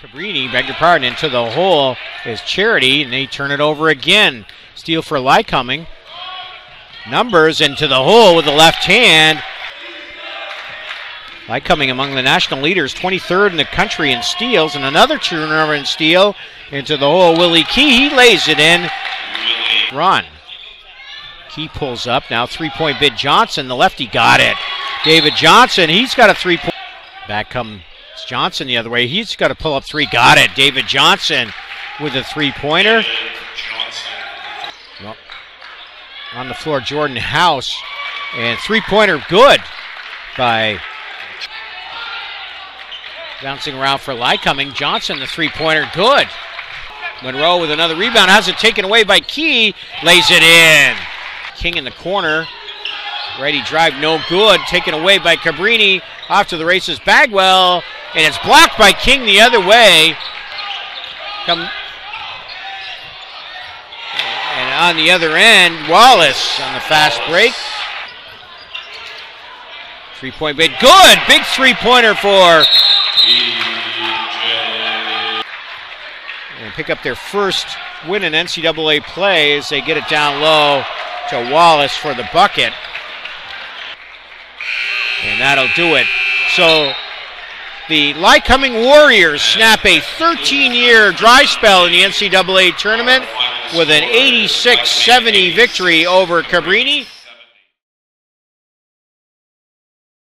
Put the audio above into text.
Cabrini, beg your pardon, into the hole is Charity, and they turn it over again. Steal for Lycoming. Numbers into the hole with the left hand. Lycoming among the national leaders, 23rd in the country in steals, and another turnover in steal into the hole. Willie Key, he lays it in. Run. Key pulls up. Now three point bid Johnson. The lefty got it. David Johnson, he's got a three point. Back comes Johnson the other way. He's got to pull up three. Got it. David Johnson with a three pointer. Well, on the floor, Jordan House. And three pointer good by bouncing around for Lycoming. Johnson, the three pointer good. Monroe with another rebound. Has it taken away by Key. Lays it in. King in the corner. Ready drive, no good. Taken away by Cabrini. Off to the races, Bagwell. And it's blocked by King the other way. Come. And on the other end, Wallace on the fast break. Three point bid. Good. Big three pointer for. And pick up their first win in NCAA play as they get it down low to Wallace for the bucket. And that'll do it. So the Lycoming Warriors snap a 13 year dry spell in the NCAA tournament with an 86 70 victory over Cabrini.